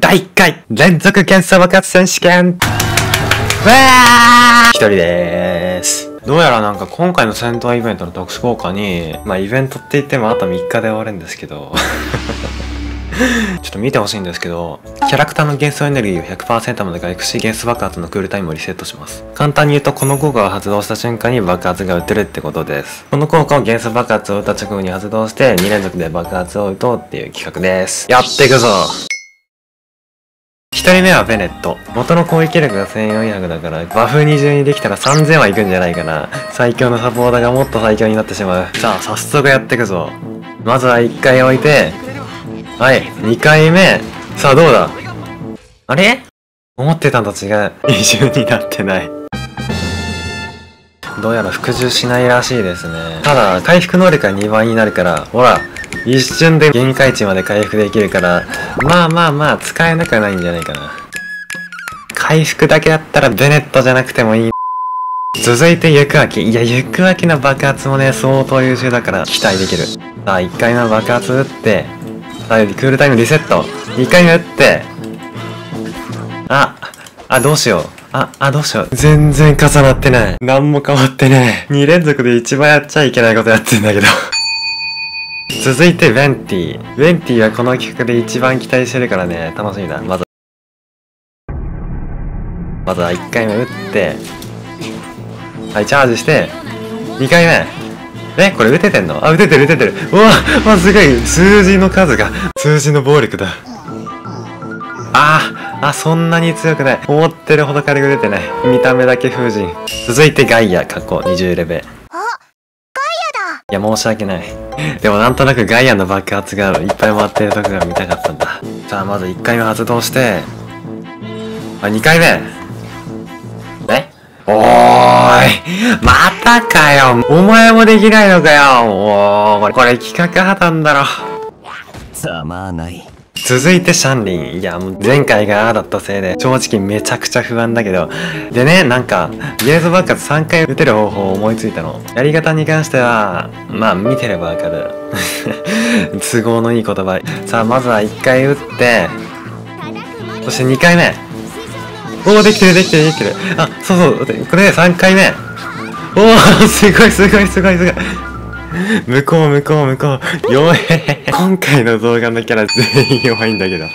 第1回連続検査爆発選手権わー一人でーす。どうやらなんか今回の戦闘イベントの特殊効果に、まあイベントって言ってもあと3日で終わるんですけど、ちょっと見てほしいんですけど、キャラクターの元素エネルギーを100%まで回復し、元素爆発のクールタイムをリセットします。簡単に言うと、この効果を発動した瞬間に爆発が打てるってことです。この効果を元素爆発を打った直後に発動して、2連続で爆発を打とうっていう企画です。やっていくぞ一人目はベネット。元の攻撃力が1400だから、バフ二重にできたら3000はいくんじゃないかな。最強のサポーターがもっと最強になってしまう。さあ、早速やっていくぞ。まずは1回置いて、はい、2回目。さあ、どうだ？あれ？思ってたのと違う。二重になってない。どうやら服従しないらしいですね。ただ、回復能力が2倍になるから、ほら、一瞬で限界値まで回復できるから、まあまあまあ、使えなくはないんじゃないかな。回復だけだったらベネットじゃなくてもいい。続いて、行くわき。いや、行くわきの爆発もね、相当優秀だから期待できる。さあ、1回目の爆発打って、さあ、クールタイムリセット。2回目打って、あ、あ、どうしよう。あ、あ、どうしよう。全然重なってない。何も変わってねえ。2連続で一番やっちゃいけないことやってんだけど。続いて、ウェンティ。ウェンティはこの企画で一番期待してるからね、楽しみだ。まず、まずは1回目打って、はい、チャージして、2回目。え、これ打ててんの？あ、打ててる打ててる。うわ、わ、すごい。数字の数が、数字の暴力だ。あーあ、そんなに強くない。思ってるほど軽く出てない。見た目だけ風神。続いてガイア、過去20レベル。いや、申し訳ない。でもなんとなくガイアの爆発がいっぱい回ってるとこが見たかったんだ。じゃあ、まず1回目発動して、あ、2回目。え？おーい。またかよ。お前もできないのかよ。おー、これ、これ企画破綻だろ。ざまあない。続いてシャンリン。いや、もう前回がああだったせいで、正直めちゃくちゃ不安だけど。でね、なんか、ゲーズ爆発3回打てる方法を思いついたの。やり方に関しては、まあ見てればわかる。都合のいい言葉。さあ、まずは1回打って、そして2回目。おお、できてるできてるできてる。あ、そうそう、これ3回目。おお、すごいすごいすごいすごい。向こう向こう向こう。弱え。今回の動画のキャラ全員弱いんだけど。